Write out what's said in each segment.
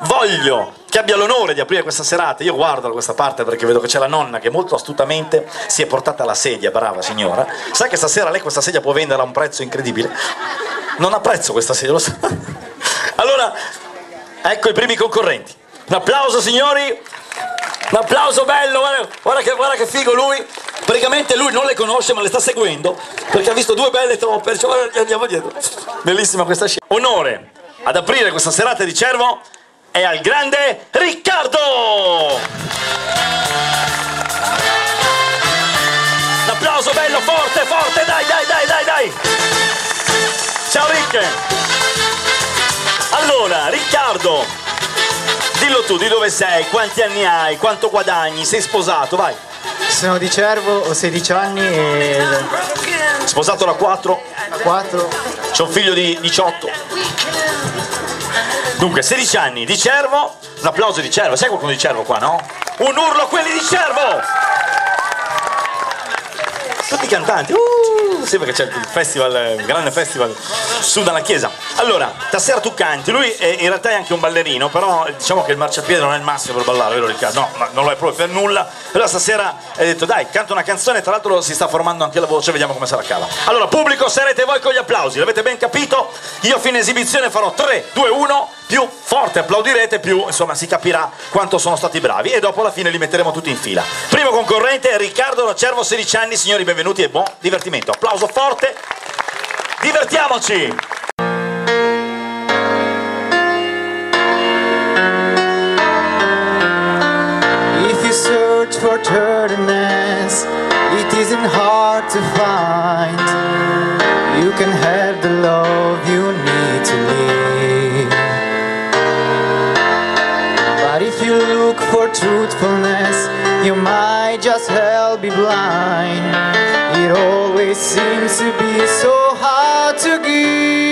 voglio che abbia l'onore di aprire questa serata. Io guardo da questa parte perché vedo che c'è la nonna che molto astutamente si è portata la sedia, brava signora. Sa che stasera lei questa sedia può venderla a un prezzo incredibile? Non ha prezzo questa sedia, lo sa. Allora, ecco i primi concorrenti. Un applauso signori, un applauso bello, guarda, guarda, che, guarda che figo lui. Praticamente lui non le conosce ma le sta seguendo perché ha visto due belle tropper, cioè, andiamo dietro. Bellissima questa scena. Onore ad aprire questa serata di Cervo è al grande Riccardo! Un applauso bello, forte, forte, dai, dai, dai, dai, dai! Ciao Rick! Allora, Riccardo, dillo tu, di dove sei, quanti anni hai, quanto guadagni, sei sposato, vai! Sono di Cervo, ho 16 anni e Sposato da 4, 4. c'ho un figlio di 18. Dunque, 16 anni di Cervo, un applauso di Cervo, sai qualcuno di Cervo qua, no? Un urlo quelli di Cervo! Tutti cantanti, uh, sì perché c'è il festival, il grande festival su dalla chiesa. Allora, stasera tu canti, lui è- in realtà è anche un ballerino, però diciamo che il marciapiede non è il massimo per ballare, vero Riccardo? No, ma non lo è proprio per nulla. Però stasera hai detto dai, canta una canzone, tra l'altro si sta formando anche la voce, vediamo come se la cava. Allora, pubblico, sarete voi con gli applausi, l'avete ben capito? Io a fine esibizione farò 3, 2, 1, più forte applaudirete, più insomma si capirà quanto sono stati bravi e dopo alla fine li metteremo tutti in fila. Primo concorrente Riccardo da Cervo, 16 anni, signori benvenuti e buon divertimento. Applauso forte, divertiamoci! Search for tenderness, it isn't hard to find. You can have the love you need to live. You look for truthfulness, you might just well be blind. It always seems to be so hard to give.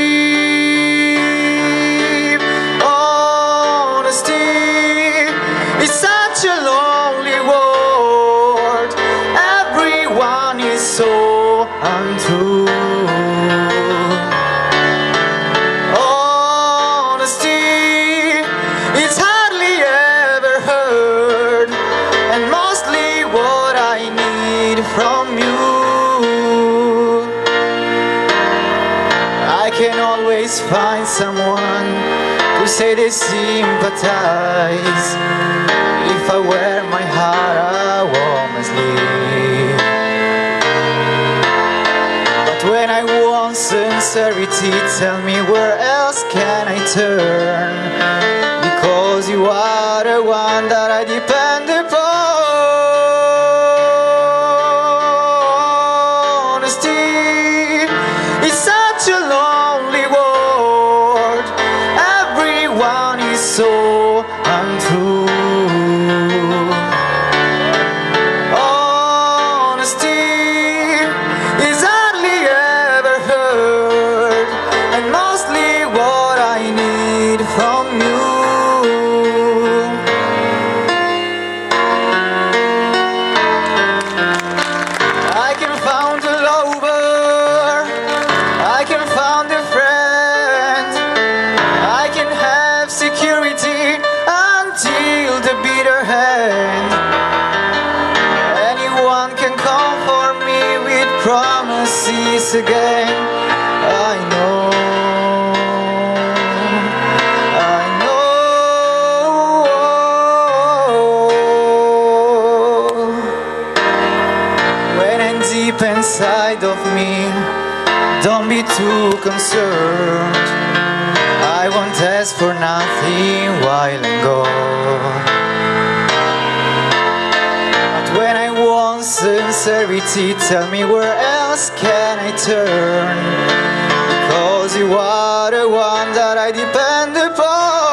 Always find someone to say they sympathize if I wear my heart woman's sleeve. But when I want sincerity, tell me where else can I turn? Because you are the one that I depend upon. Honesty is such a lonely promises again. I know. I know. When I'm deep inside of me, don't be too concerned. I won't ask for nothing while I'm gone. Sincerity, tell me where else can I turn? Because you are the one that I depend upon.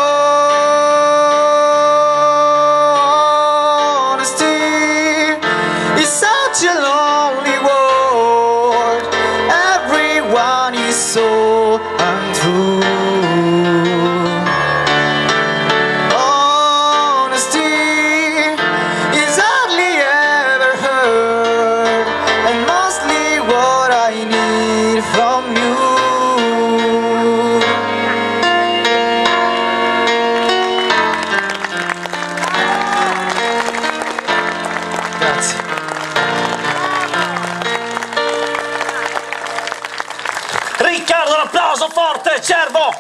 Riccardo, un applauso forte, Cervo!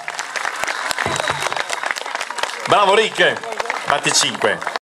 Bravo Rick, fatti 5.